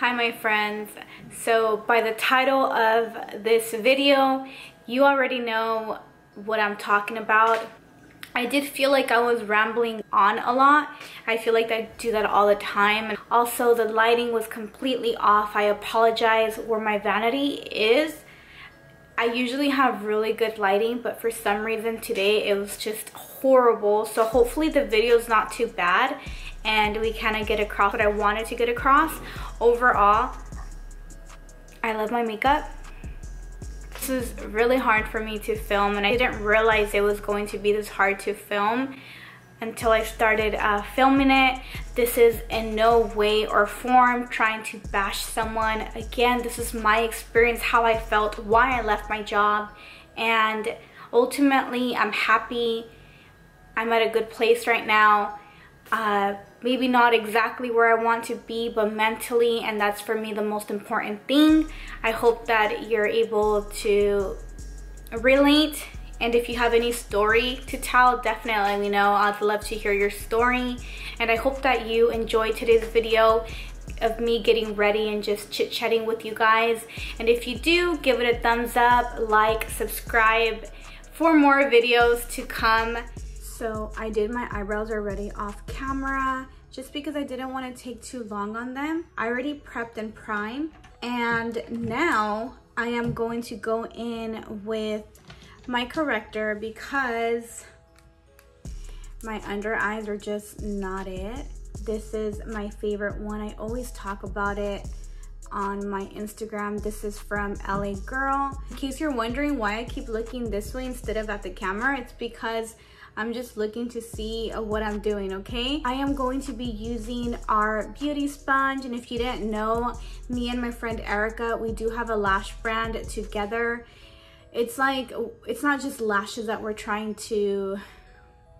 Hi my friends. So by the title of this video, you already know what I'm talking about. I did feel like I was rambling on a lot. I feel like I do that all the time. And also the lighting was completely off. I apologize where my vanity is. I usually have really good lighting, but for some reason today it was just horrible. So hopefully the video is not too bad and we kind of get across what I wanted to get across. Overall, I love my makeup. This is really hard for me to film and I didn't realize it was going to be this hard to film until I started uh, filming it. This is in no way or form trying to bash someone. Again, this is my experience, how I felt, why I left my job. And ultimately, I'm happy. I'm at a good place right now. Uh, maybe not exactly where I want to be, but mentally, and that's for me the most important thing. I hope that you're able to relate and if you have any story to tell, definitely let me know. I'd love to hear your story. And I hope that you enjoyed today's video of me getting ready and just chit-chatting with you guys. And if you do, give it a thumbs up, like, subscribe for more videos to come. So I did my eyebrows already off camera just because I didn't want to take too long on them. I already prepped and primed and now I am going to go in with my corrector because my under eyes are just not it. This is my favorite one. I always talk about it on my Instagram. This is from LA Girl. In case you're wondering why I keep looking this way instead of at the camera, it's because I'm just looking to see uh, what I'm doing, okay? I am going to be using our beauty sponge and if you didn't know, me and my friend Erica, we do have a lash brand together. It's like it's not just lashes that we're trying to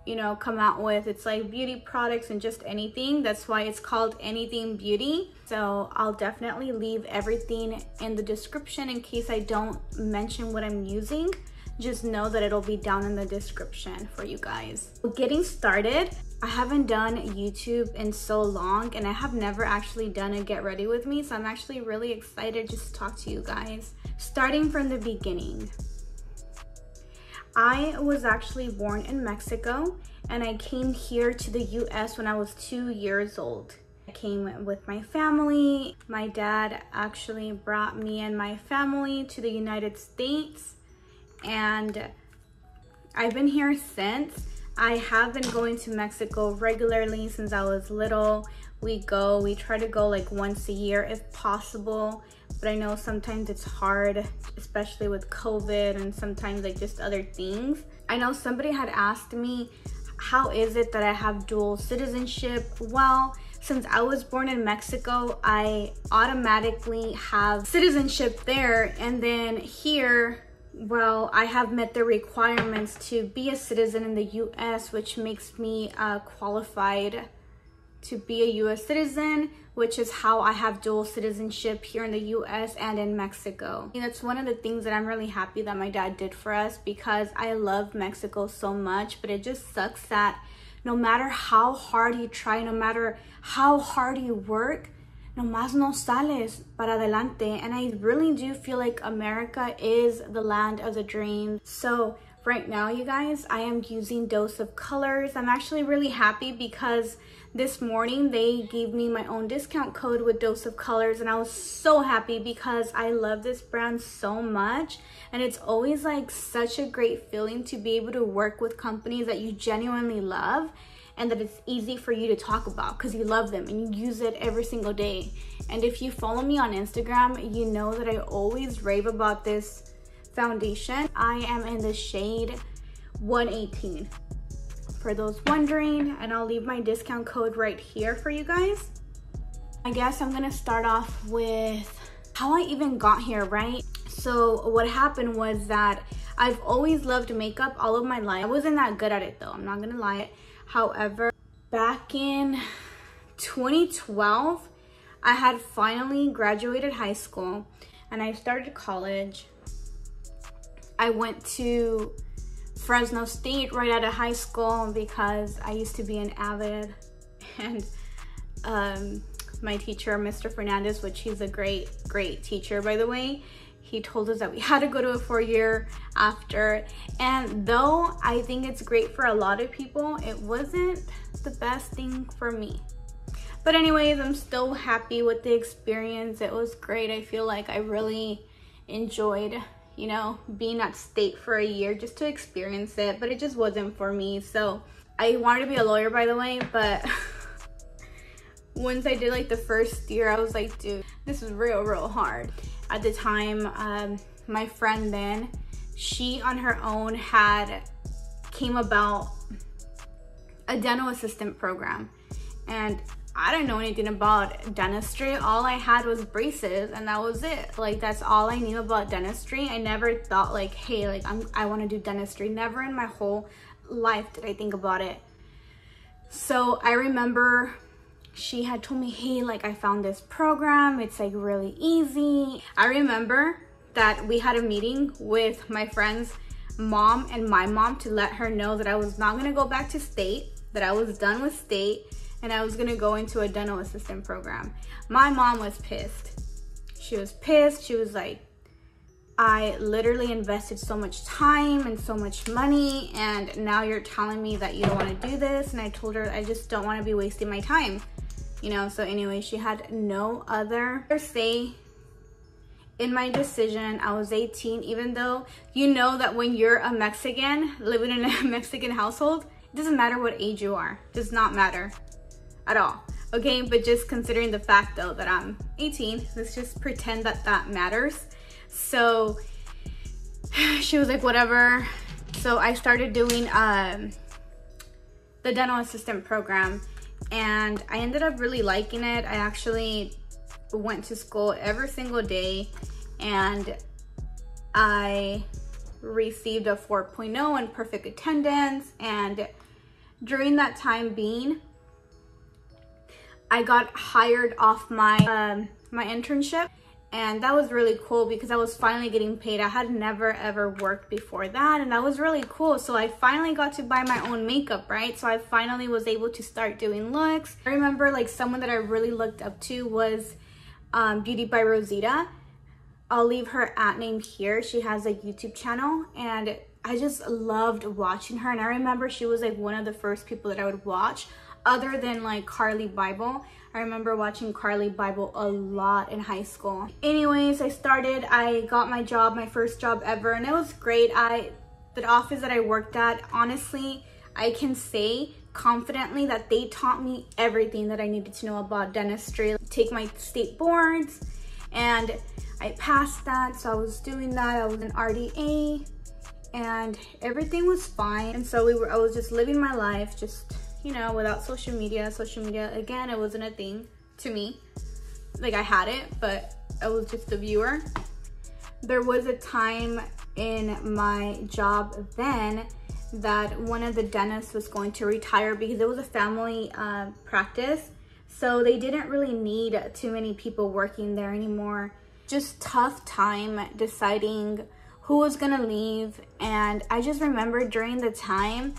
you know come out with. It's like beauty products and just anything. That's why it's called anything beauty. So i'll definitely leave everything in the description in case i don't mention what i'm using just know that it'll be down in the description for you guys getting started I haven't done YouTube in so long and I have never actually done a get ready with me so I'm actually really excited just to talk to you guys. Starting from the beginning. I was actually born in Mexico and I came here to the US when I was two years old. I came with my family. My dad actually brought me and my family to the United States and I've been here since. I have been going to Mexico regularly since I was little. We go, we try to go like once a year if possible, but I know sometimes it's hard, especially with COVID and sometimes like just other things. I know somebody had asked me, how is it that I have dual citizenship? Well, since I was born in Mexico, I automatically have citizenship there. And then here, well, I have met the requirements to be a citizen in the US, which makes me uh, qualified to be a US citizen, which is how I have dual citizenship here in the US and in Mexico. And that's one of the things that I'm really happy that my dad did for us because I love Mexico so much, but it just sucks that no matter how hard you try, no matter how hard you work, nomás no sales para adelante. And I really do feel like America is the land of the dream. So right now, you guys, I am using Dose of Colors. I'm actually really happy because this morning they gave me my own discount code with Dose of Colors and I was so happy because I love this brand so much and it's always like such a great feeling to be able to work with companies that you genuinely love and that it's easy for you to talk about because you love them and you use it every single day. And if you follow me on Instagram, you know that I always rave about this foundation. I am in the shade 118 for those wondering and I'll leave my discount code right here for you guys. I guess I'm gonna start off with how I even got here, right? So what happened was that I've always loved makeup all of my life. I wasn't that good at it though, I'm not gonna lie. However, back in 2012, I had finally graduated high school and I started college. I went to Fresno State right out of high school because I used to be an avid and um, my teacher, Mr. Fernandez, which he's a great, great teacher, by the way. He told us that we had to go to a four year after. And though I think it's great for a lot of people, it wasn't the best thing for me. But anyways, I'm still happy with the experience. It was great. I feel like I really enjoyed, you know, being at state for a year just to experience it, but it just wasn't for me. So I wanted to be a lawyer, by the way, but once I did like the first year, I was like, dude, this is real, real hard. At the time, um, my friend then, she on her own had came about a dental assistant program and I didn't know anything about dentistry. All I had was braces and that was it. Like that's all I knew about dentistry. I never thought like, hey, like I'm, I want to do dentistry. Never in my whole life did I think about it. So I remember she had told me, hey, like I found this program. It's like really easy. I remember that we had a meeting with my friend's mom and my mom to let her know that I was not gonna go back to state, that I was done with state, and I was gonna go into a dental assistant program. My mom was pissed. She was pissed. She was like, I literally invested so much time and so much money, and now you're telling me that you don't want to do this. And I told her I just don't want to be wasting my time, you know. So, anyway, she had no other say in my decision. I was 18, even though you know that when you're a Mexican living in a Mexican household, it doesn't matter what age you are, it does not matter at all. Okay, but just considering the fact though that I'm 18, let's just pretend that that matters. So she was like, whatever. So I started doing um, the dental assistant program and I ended up really liking it. I actually went to school every single day and I received a 4.0 and perfect attendance and during that time being I got hired off my um, my internship and that was really cool because I was finally getting paid. I had never ever worked before that and that was really cool. So I finally got to buy my own makeup, right? So I finally was able to start doing looks. I remember like someone that I really looked up to was um, Beauty by Rosita. I'll leave her at name here. She has a YouTube channel and I just loved watching her and I remember she was like one of the first people that I would watch other than like Carly Bybel. I remember watching Carly Bybel a lot in high school. Anyways, I started, I got my job, my first job ever, and it was great. I, the office that I worked at, honestly, I can say confidently that they taught me everything that I needed to know about dentistry. Take my state boards, and I passed that, so I was doing that. I was an RDA, and everything was fine. And so we were, I was just living my life, just you know, without social media. Social media, again, it wasn't a thing to me. Like I had it, but I was just a viewer. There was a time in my job then that one of the dentists was going to retire because it was a family uh, practice. So they didn't really need too many people working there anymore. Just tough time deciding who was gonna leave. And I just remember during the time,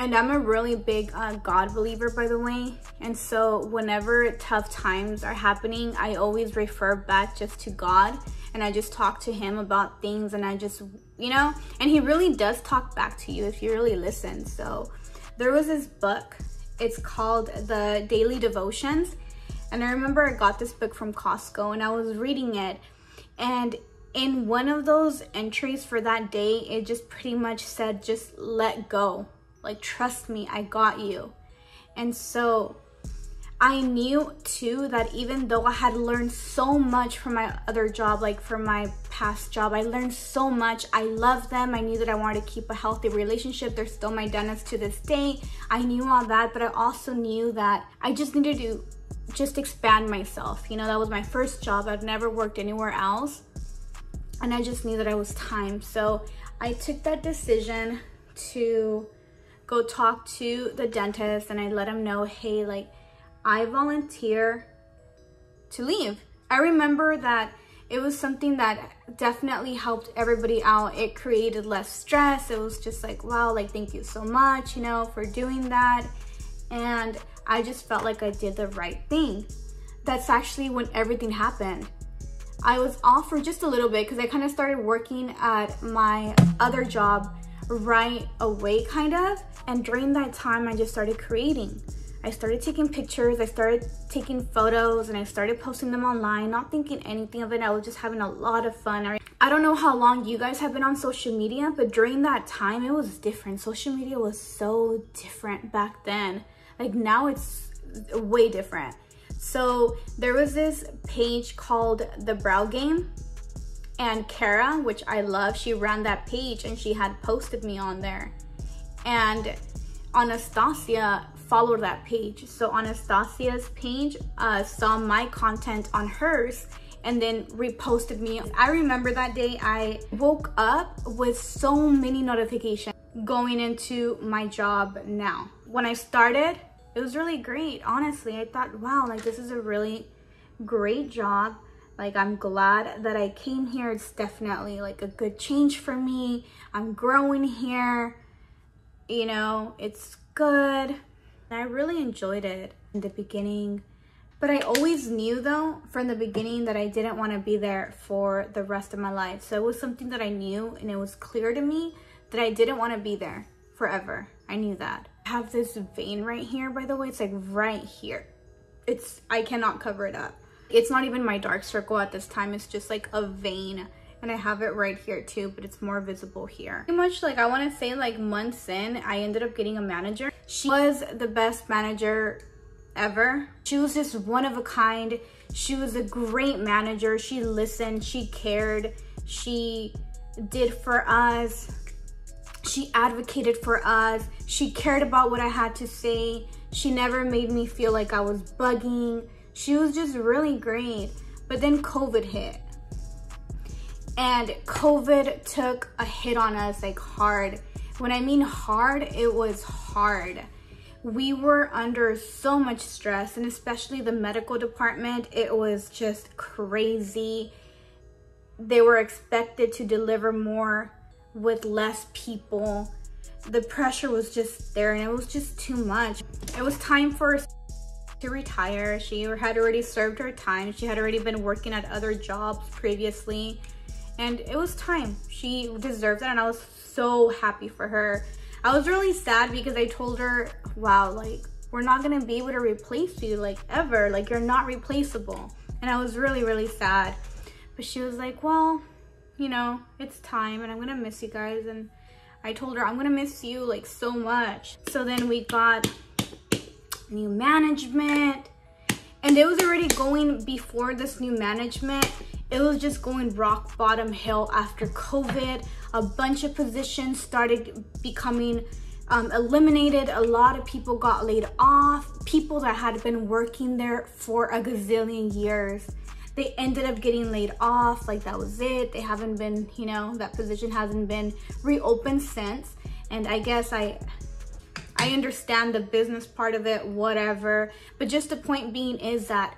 and I'm a really big uh, God believer, by the way. And so whenever tough times are happening, I always refer back just to God and I just talk to him about things and I just, you know, and he really does talk back to you if you really listen. So there was this book, it's called The Daily Devotions. And I remember I got this book from Costco and I was reading it. And in one of those entries for that day, it just pretty much said, just let go like, trust me, I got you. And so I knew too that even though I had learned so much from my other job, like from my past job, I learned so much. I love them. I knew that I wanted to keep a healthy relationship. They're still my dentist to this day. I knew all that, but I also knew that I just needed to just expand myself. You know, that was my first job. I'd never worked anywhere else. And I just knew that I was time. So I took that decision to go talk to the dentist and I let him know, hey, like I volunteer to leave. I remember that it was something that definitely helped everybody out. It created less stress. It was just like, wow, like thank you so much, you know, for doing that. And I just felt like I did the right thing. That's actually when everything happened. I was off for just a little bit because I kind of started working at my other job right away kind of. And during that time, I just started creating. I started taking pictures, I started taking photos, and I started posting them online, not thinking anything of it. I was just having a lot of fun. I don't know how long you guys have been on social media, but during that time, it was different. Social media was so different back then. Like now it's way different. So there was this page called The Brow Game and Kara, which I love, she ran that page and she had posted me on there. And Anastasia followed that page. So Anastasia's page uh, saw my content on hers and then reposted me. I remember that day I woke up with so many notifications going into my job now. When I started, it was really great. Honestly, I thought, wow, like this is a really great job. Like I'm glad that I came here. It's definitely like a good change for me. I'm growing here. You know, it's good. I really enjoyed it in the beginning. But I always knew though from the beginning that I didn't want to be there for the rest of my life. So it was something that I knew and it was clear to me that I didn't want to be there forever. I knew that I have this vein right here, by the way. It's like right here. It's, I cannot cover it up. It's not even my dark circle at this time. It's just like a vein and I have it right here too, but it's more visible here. Pretty much like I want to say like months in, I ended up getting a manager. She was the best manager ever. She was just one of a kind. She was a great manager. She listened, she cared, she did for us. She advocated for us. She cared about what I had to say. She never made me feel like I was bugging. She was just really great. But then COVID hit. And COVID took a hit on us like hard. When I mean hard, it was hard. We were under so much stress and especially the medical department, it was just crazy. They were expected to deliver more with less people. The pressure was just there and it was just too much. It was time for to retire. She had already served her time. She had already been working at other jobs previously and it was time. She deserved it and I was so happy for her. I was really sad because I told her, wow, like we're not gonna be able to replace you like ever. Like you're not replaceable. And I was really, really sad. But she was like, well, you know, it's time and I'm gonna miss you guys. And I told her, I'm gonna miss you like so much. So then we got new management and it was already going before this new management. It was just going rock bottom hill after COVID. A bunch of positions started becoming um, eliminated. A lot of people got laid off. People that had been working there for a gazillion years they ended up getting laid off like that was it they haven't been you know that position hasn't been reopened since and i guess i i understand the business part of it whatever but just the point being is that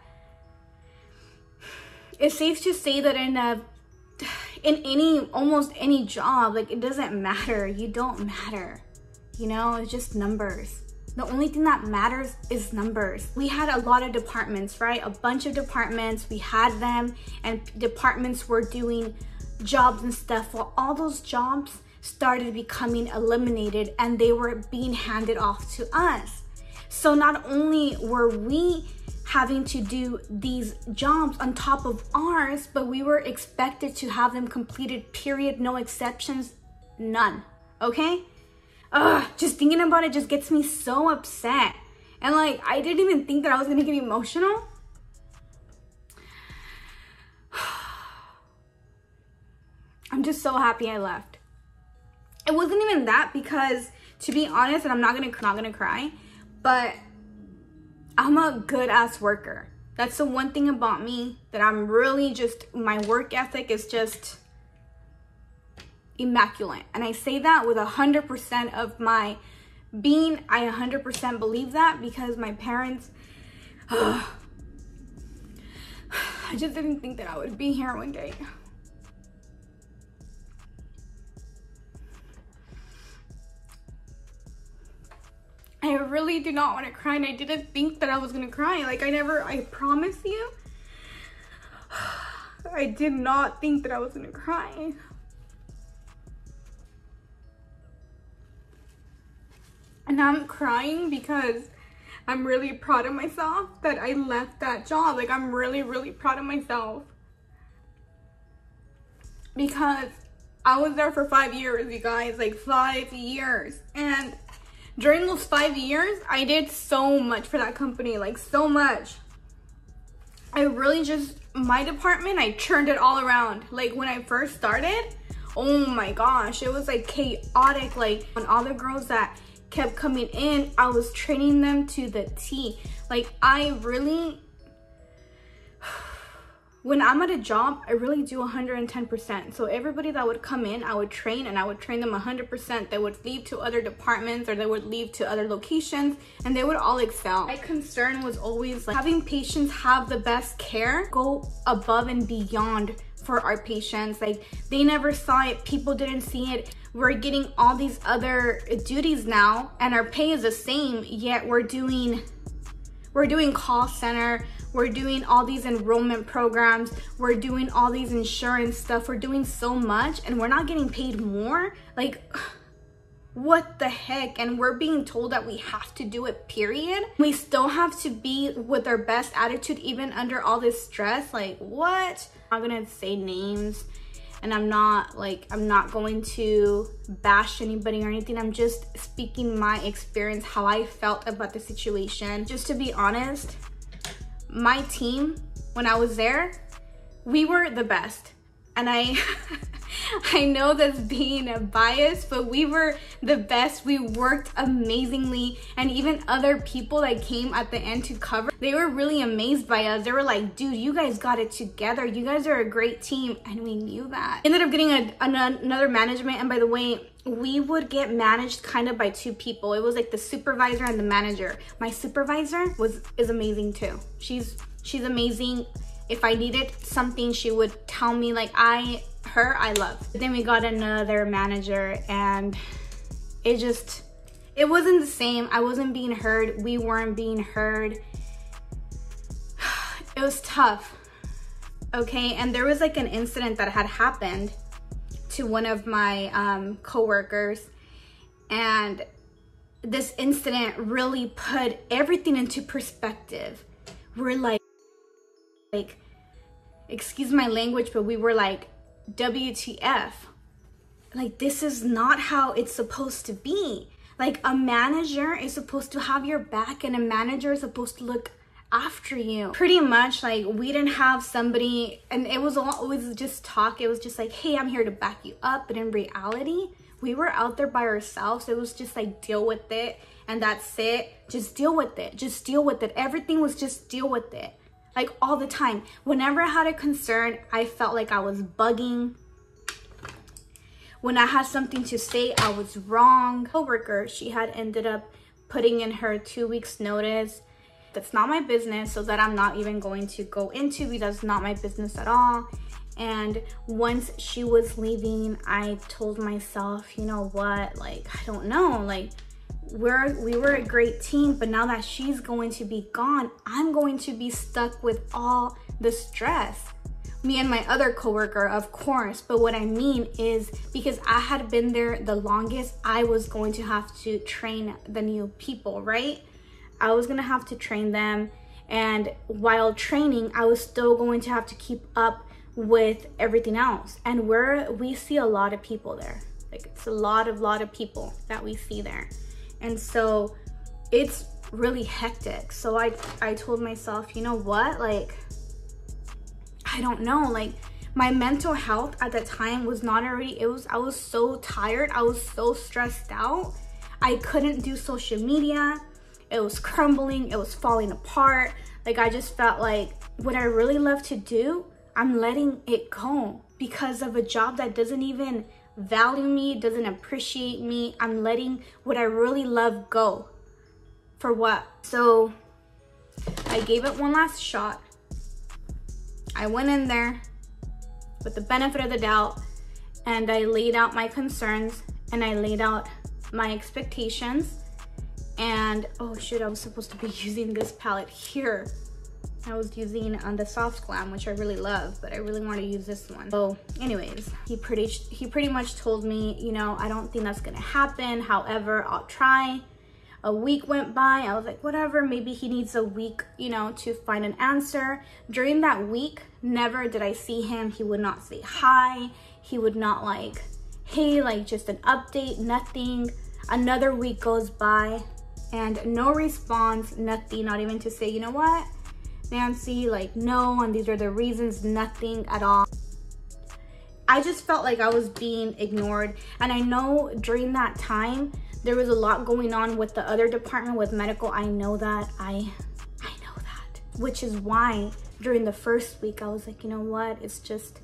it's safe to say that in a in any almost any job like it doesn't matter you don't matter you know it's just numbers the only thing that matters is numbers. We had a lot of departments, right? A bunch of departments, we had them and departments were doing jobs and stuff. Well, all those jobs started becoming eliminated and they were being handed off to us. So not only were we having to do these jobs on top of ours, but we were expected to have them completed, period, no exceptions, none, okay? Ugh, just thinking about it just gets me so upset. And like, I didn't even think that I was gonna get emotional. I'm just so happy I left. It wasn't even that because, to be honest, and I'm not gonna not gonna cry, but I'm a good ass worker. That's the one thing about me that I'm really just my work ethic is just immaculate. And I say that with a 100% of my being. I 100% believe that because my parents, uh, I just didn't think that I would be here one day. I really do not want to cry and I didn't think that I was gonna cry. Like I never, I promise you, I did not think that I was gonna cry. And I'm crying because I'm really proud of myself that I left that job. Like I'm really, really proud of myself. Because I was there for five years, you guys, like five years. And during those five years, I did so much for that company, like so much. I really just, my department, I turned it all around. Like when I first started, oh my gosh, it was like chaotic. Like when all the girls that kept coming in, I was training them to the T. Like I really when I'm at a job, I really do 110%. So everybody that would come in, I would train and I would train them 100%. They would leave to other departments or they would leave to other locations and they would all excel. My concern was always like having patients have the best care, go above and beyond for our patients. Like they never saw it, people didn't see it. We're getting all these other duties now and our pay is the same, yet we're doing we're doing call center, we're doing all these enrollment programs, we're doing all these insurance stuff, we're doing so much and we're not getting paid more. Like, what the heck? And we're being told that we have to do it, period. We still have to be with our best attitude even under all this stress. Like, what? I'm not gonna say names and I'm not like I'm not going to bash anybody or anything. I'm just speaking my experience, how I felt about the situation. Just to be honest, my team when I was there, we were the best. And I I know that's being a bias, but we were the best. We worked amazingly. And even other people that came at the end to cover, they were really amazed by us. They were like, dude, you guys got it together. You guys are a great team. And we knew that. Ended up getting a, another management. And by the way, we would get managed kind of by two people. It was like the supervisor and the manager. My supervisor was is amazing too. She's she's amazing. If I needed something, she would tell me like I her I love. Then we got another manager and it just, it wasn't the same. I wasn't being heard. We weren't being heard. It was tough. Okay, and there was like an incident that had happened to one of my um, coworkers and this incident really put everything into perspective. We're like, like, excuse my language, but we were like, WTF. Like, this is not how it's supposed to be. Like, a manager is supposed to have your back, and a manager is supposed to look after you. Pretty much, like, we didn't have somebody, and it was always just talk. It was just like, hey, I'm here to back you up. But in reality, we were out there by ourselves. It was just like, deal with it, and that's it. Just deal with it. Just deal with it. Everything was just deal with it like all the time. Whenever I had a concern, I felt like I was bugging. When I had something to say, I was wrong. Coworker, she had ended up putting in her two weeks notice. That's not my business, so that I'm not even going to go into because it's not my business at all. And once she was leaving, I told myself, you know what, like, I don't know, like, we're we were a great team but now that she's going to be gone i'm going to be stuck with all the stress. Me and my other coworker of course but what i mean is because i had been there the longest i was going to have to train the new people right i was to have to train them and while training i was still going to have to keep up with everything else and we're we see a lot of people there like it's a lot of lot of people that we see there and so it's really hectic. So I, I told myself, you know what? Like, I don't know. Like, my mental health at the time was not already, it was, I was so tired. I was so stressed out. I couldn't do social media. It was crumbling. It was falling apart. Like, I just felt like what I really love to do, I'm letting it go because of a job that doesn't even value me, doesn't appreciate me. I'm letting what I really love go. For what? So I gave it one last shot. I went in there with the benefit of the doubt and I laid out my concerns and I laid out my expectations And oh shit, I was supposed to be using this palette here. I was using on the Soft Glam, which I really love, but I really want to use this one. So anyways, he pretty, he pretty much told me, you know, I don't think that's going to happen. However, I'll try. A week went by. I was like, whatever, maybe he needs a week, you know, to find an answer. During that week, never did I see him. He would not say hi. He would not like, hey, like just an update, nothing. Another week goes by and no response, nothing, not even to say, you know what? Nancy, like, no, and these are the reasons, nothing at all. I just felt like I was being ignored. And I know during that time, there was a lot going on with the other department with medical. I know that. I, I know that. Which is why during the first week, I was like, you know what? It's just,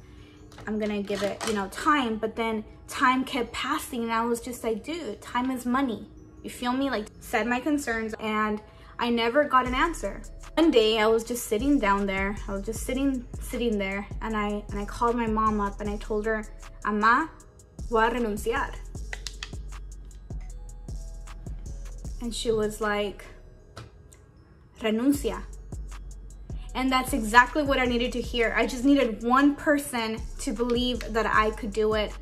I'm gonna give it, you know, time. But then time kept passing and I was just like, dude, time is money. You feel me? Like, said my concerns and I never got an answer. One day I was just sitting down there. I was just sitting sitting there and I and I called my mom up and I told her, "Ama, voy a renunciar." And she was like, "Renuncia." And that's exactly what I needed to hear. I just needed one person to believe that I could do it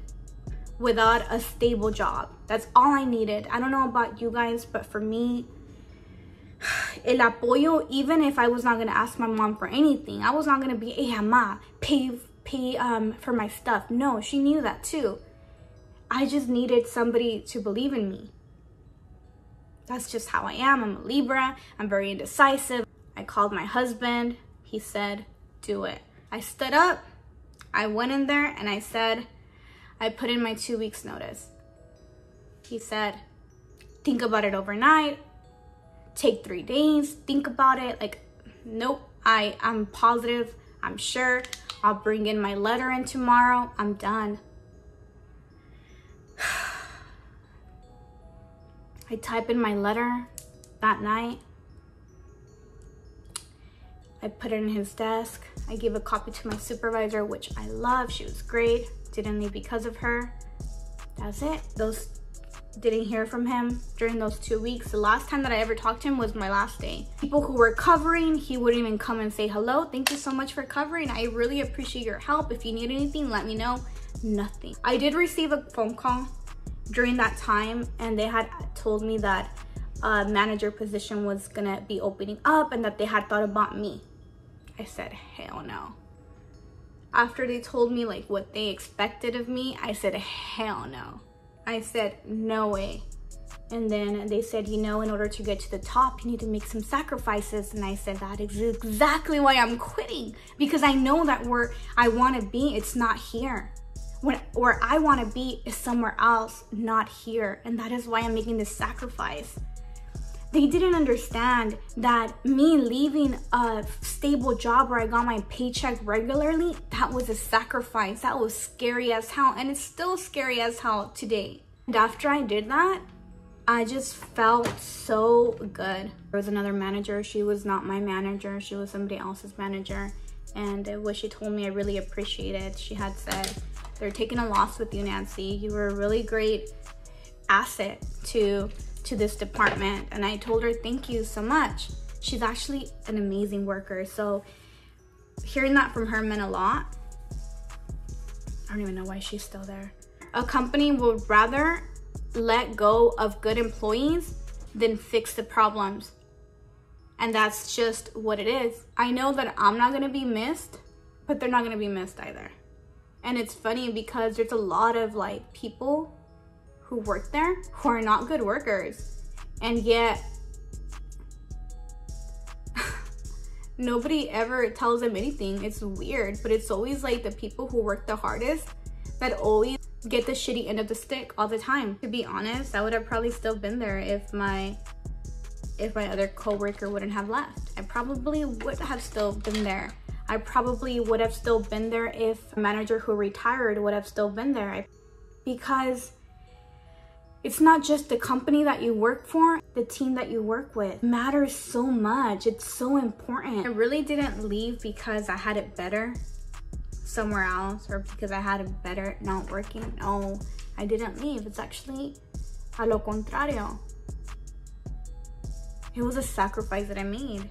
without a stable job. That's all I needed. I don't know about you guys, but for me, el apoyo, even if I was not gonna ask my mom for anything, I was not gonna be, hey, ma, pay, pay um, for my stuff. No, she knew that too. I just needed somebody to believe in me. That's just how I am. I'm a Libra. I'm very indecisive. I called my husband. He said, do it. I stood up. I went in there and I said, I put in my two weeks notice. He said, think about it overnight take three days, think about it. Like, nope, I, I'm positive, I'm sure. I'll bring in my letter in tomorrow. I'm done. I type in my letter that night. I put it in his desk. I gave a copy to my supervisor, which I love. She was great. Didn't leave because of her. That's it. Those didn't hear from him during those two weeks. The last time that I ever talked to him was my last day. People who were covering, he wouldn't even come and say hello. Thank you so much for covering. I really appreciate your help. If you need anything, let me know. Nothing. I did receive a phone call during that time and they had told me that a manager position was gonna be opening up and that they had thought about me. I said, hell no. After they told me like what they expected of me, I said, hell no. I said, no way. And then they said, you know, in order to get to the top, you need to make some sacrifices. And I said, that is exactly why I'm quitting. Because I know that where I want to be, it's not here. When, where I want to be is somewhere else, not here. And that is why I'm making this sacrifice. They didn't understand that me leaving a stable job where I got my paycheck regularly, that was a sacrifice. That was scary as hell. And it's still scary as hell today. And after I did that, I just felt so good. There was another manager. She was not my manager. She was somebody else's manager. And what she told me, I really appreciated. She had said, they're taking a loss with you, Nancy. You were a really great asset to to this department and I told her thank you so much. She's actually an amazing worker. So hearing that from her meant a lot. I don't even know why she's still there. A company would rather let go of good employees than fix the problems. And that's just what it is. I know that I'm not gonna be missed, but they're not gonna be missed either. And it's funny because there's a lot of like people who work there who are not good workers. And yet, nobody ever tells them anything. It's weird, but it's always like the people who work the hardest that always get the shitty end of the stick all the time. To be honest, I would have probably still been there if my if my other coworker wouldn't have left. I probably would have still been there. I probably would have still been there if a manager who retired would have still been there. Because it's not just the company that you work for, the team that you work with matters so much. It's so important. I really didn't leave because I had it better somewhere else or because I had it better not working. No, I didn't leave. It's actually a lo contrario. it was a sacrifice that I made.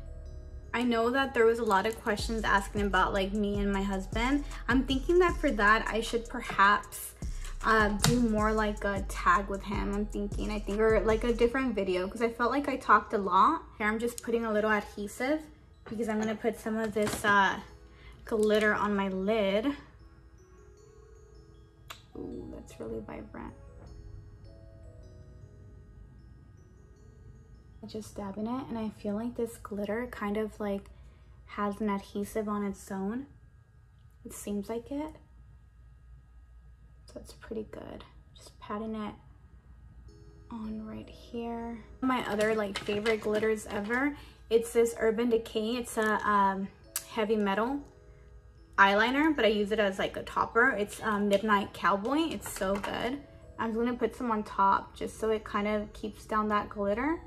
I know that there was a lot of questions asking about like me and my husband. I'm thinking that for that, I should perhaps uh, do more like a tag with him. I'm thinking, I think, or like a different video because I felt like I talked a lot. Here I'm just putting a little adhesive because I'm gonna put some of this uh, glitter on my lid. Ooh, that's really vibrant. just dabbing it and I feel like this glitter kind of like has an adhesive on its own. It seems like it. It's pretty good. Just patting it on right here. My other like favorite glitters ever. It's this Urban Decay. It's a um, heavy metal eyeliner, but I use it as like a topper. It's um, Midnight Cowboy. It's so good. I'm gonna put some on top just so it kind of keeps down that glitter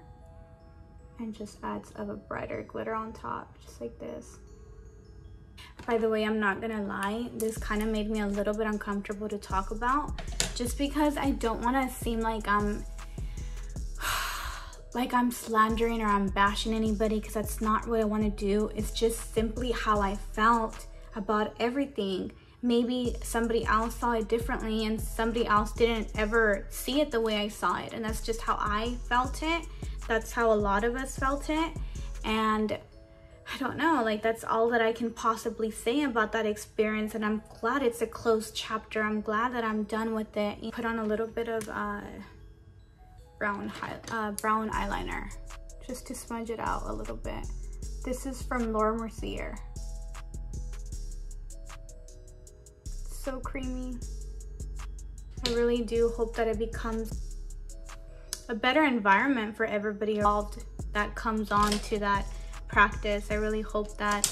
and just adds of a brighter glitter on top, just like this. By the way, I'm not gonna lie, this kind of made me a little bit uncomfortable to talk about just because I don't wanna seem like I'm like I'm slandering or I'm bashing anybody because that's not what I wanna do. It's just simply how I felt about everything. Maybe somebody else saw it differently and somebody else didn't ever see it the way I saw it. And that's just how I felt it that's how a lot of us felt it and I don't know, like that's all that I can possibly say about that experience and I'm glad it's a closed chapter. I'm glad that I'm done with it. Put on a little bit of uh, brown, uh, brown eyeliner just to smudge it out a little bit. This is from Laura Mercier. So creamy. I really do hope that it becomes a better environment for everybody involved that comes on to that practice. I really hope that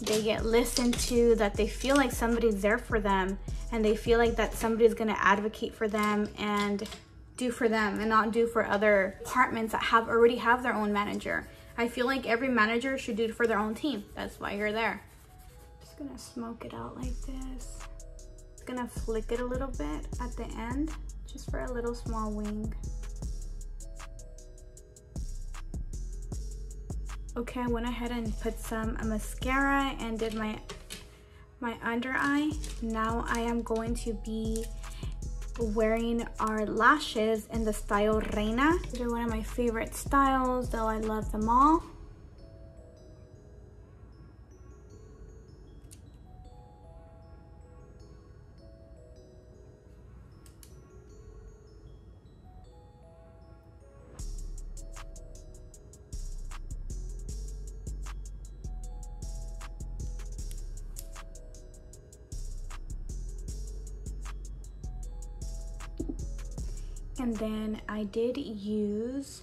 they get listened to, that they feel like somebody's there for them and they feel like that somebody's gonna advocate for them and do for them and not do for other departments that have already have their own manager. I feel like every manager should do it for their own team. That's why you're there. Just gonna smoke it out like this. Gonna flick it a little bit at the end, just for a little small wing. Okay, I went ahead and put some mascara and did my my under eye. Now I am going to be wearing our lashes in the style Reina. These are one of my favorite styles, though I love them all. And then I did use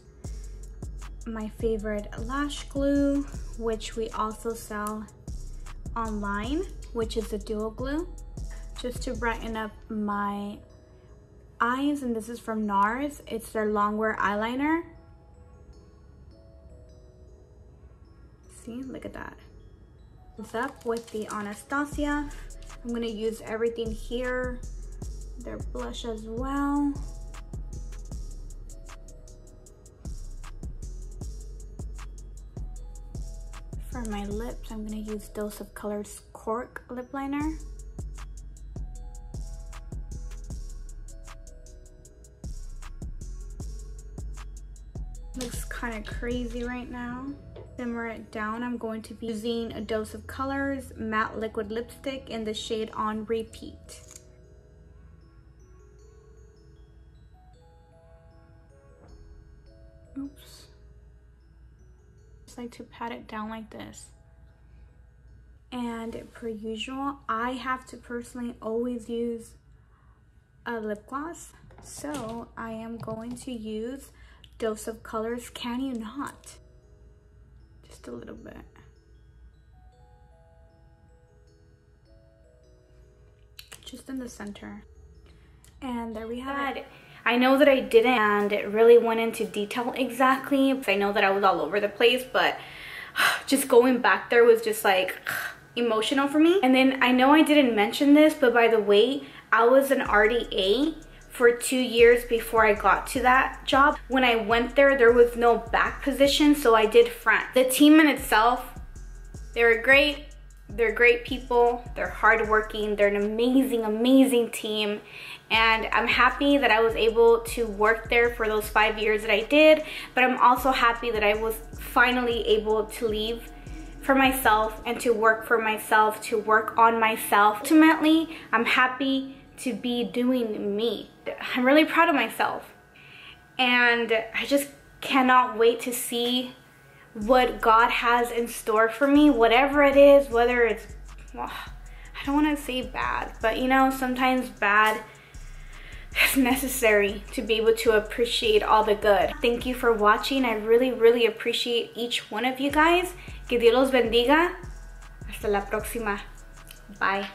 my favorite lash glue, which we also sell online, which is the dual glue, just to brighten up my eyes. And this is from NARS. It's their longwear eyeliner. See, look at that. It's up with the Anastasia. I'm gonna use everything here. Their blush as well. My lips, I'm gonna use Dose of Colors Cork Lip Liner. Looks kind of crazy right now. Simmer it down. I'm going to be using a Dose of Colors Matte Liquid Lipstick in the shade On Repeat. Like to pat it down like this. And per usual, I have to personally always use a lip gloss. So I am going to use Dose of Colors Can You Not? Just a little bit. Just in the center. And there we have it. I know that I didn't and it really went into detail exactly. I know that I was all over the place, but just going back there was just like emotional for me. And then I know I didn't mention this, but by the way, I was an RDA for two years before I got to that job. When I went there, there was no back position, so I did front. The team in itself, they were great. They're great people. They're hardworking. They're an amazing, amazing team. And I'm happy that I was able to work there for those five years that I did. But I'm also happy that I was finally able to leave for myself and to work for myself, to work on myself. Ultimately, I'm happy to be doing me. I'm really proud of myself. And I just cannot wait to see what God has in store for me, whatever it is, whether it's, well, I don't want to say bad, but you know, sometimes bad is necessary to be able to appreciate all the good. Thank you for watching. I really, really appreciate each one of you guys. Que Dios los bendiga. Hasta la próxima. Bye.